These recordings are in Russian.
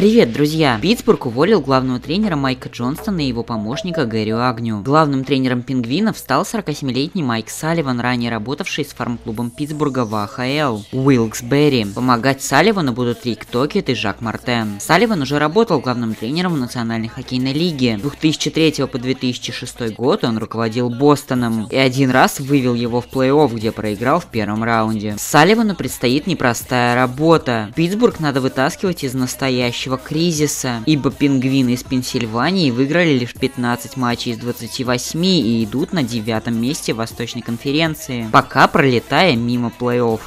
Привет, друзья! Питтсбург уволил главного тренера Майка Джонстона и его помощника Гэри Агню. Главным тренером пингвинов стал 47-летний Майк Салливан, ранее работавший с фарм-клубом Питтсбурга в АХЛ. Уилкс-Берри. Помогать Салливану будут Рик Токет и Жак Мартен. Салливан уже работал главным тренером в Национальной хоккейной лиге. С 2003 по 2006 год он руководил Бостоном и один раз вывел его в плей-офф, где проиграл в первом раунде. Салливану предстоит непростая работа. Питтсбург надо вытаскивать из настоящего настоящего кризиса, ибо пингвины из Пенсильвании выиграли лишь 15 матчей из 28 и идут на девятом месте Восточной конференции, пока пролетая мимо плей-офф.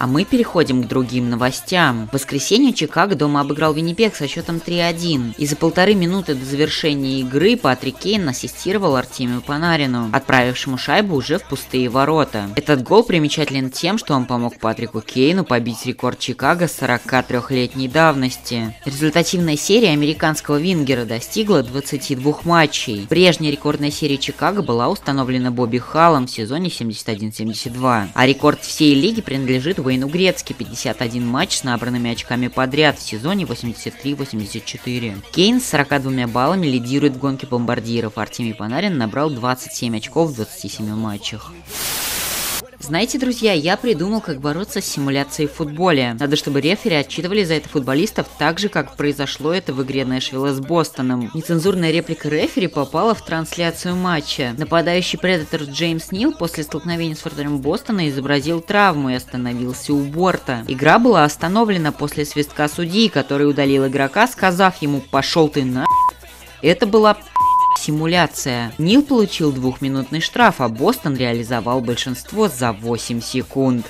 А мы переходим к другим новостям. В воскресенье Чикаго дома обыграл Виннипег со счетом 3-1. И за полторы минуты до завершения игры Патрик Кейн ассистировал Артемию Панарину, отправившему шайбу уже в пустые ворота. Этот гол примечателен тем, что он помог Патрику Кейну побить рекорд Чикаго 43-летней давности. Результативная серия американского вингера достигла 22 матчей. Прежняя рекордная серия Чикаго была установлена Бобби Халлом в сезоне 71-72. А рекорд всей лиги принадлежит Уэйну Грецки 51 матч с набранными очками подряд в сезоне 83-84. Кейн с 42 баллами лидирует в гонке бомбардиров, Артемий Панарин набрал 27 очков в 27 матчах. Знаете, друзья, я придумал, как бороться с симуляцией в футболе. Надо, чтобы рефери отчитывали за это футболистов так же, как произошло это в игре Нэшвилла с Бостоном. Нецензурная реплика рефери попала в трансляцию матча. Нападающий предатор Джеймс Нил после столкновения с вратарем Бостона изобразил травму и остановился у борта. Игра была остановлена после свистка судьи, который удалил игрока, сказав ему «пошел ты на...». Это была Симуляция. Нил получил двухминутный штраф, а Бостон реализовал большинство за 8 секунд.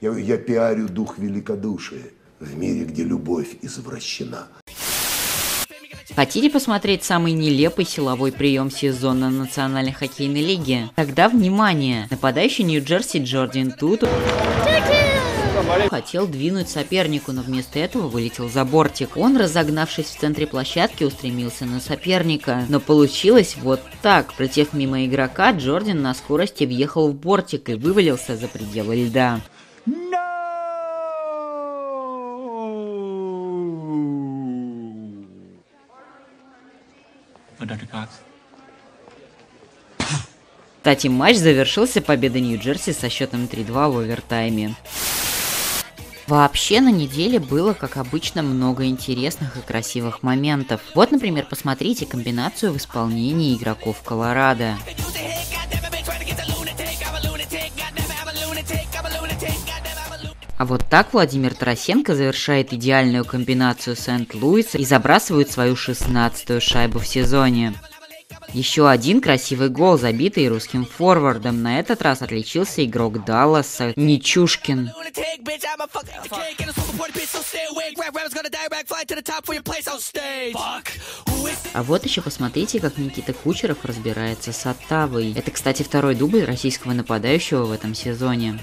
Я, я пиарю дух великодушия в мире, где любовь извращена. Хотите посмотреть самый нелепый силовой прием сезона Национальной хоккейной лиги? Тогда внимание! Нападающий Нью-Джерси Джордан Тут хотел двинуть сопернику, но вместо этого вылетел за бортик. Он, разогнавшись в центре площадки, устремился на соперника. Но получилось вот так. Пролетев мимо игрока, Джордан на скорости въехал в бортик и вывалился за пределы льда. Кстати, матч завершился победой Нью-Джерси со счетом 3-2 в овертайме. Вообще на неделе было, как обычно, много интересных и красивых моментов. Вот, например, посмотрите комбинацию в исполнении игроков Колорадо. А вот так Владимир Тарасенко завершает идеальную комбинацию Сент-Луиса и забрасывает свою 16-ю шайбу в сезоне. Еще один красивый гол, забитый русским форвардом. На этот раз отличился игрок Далласа Нечушкин. А вот еще посмотрите, как Никита Кучеров разбирается с Оттавой. Это, кстати, второй дубль российского нападающего в этом сезоне.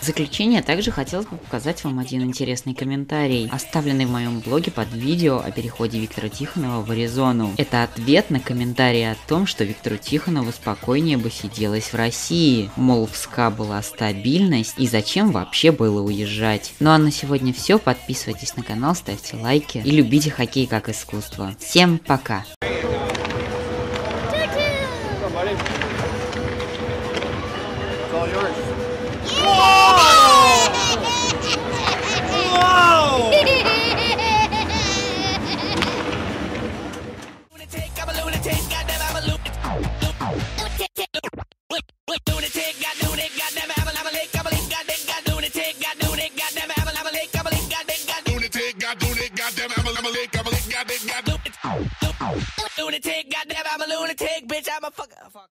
В заключение также хотелось бы показать вам один интересный комментарий, оставленный в моем блоге под видео о переходе Виктора Тихонова в Аризону. Это ответ на комментарий о том, что Виктору Тихонову спокойнее бы сиделось в России. Мол, в СКА была стабильность и зачем вообще было уезжать. Ну а на сегодня все. Подписывайтесь на канал, ставьте лайки и любите хоккей как искусство. Всем пока! goddamn, I'm a lunatic, I'm a lunatic, goddamn, goddamn, lunatic, goddamn, I'm a lunatic, bitch, I'm a fuck. fuck.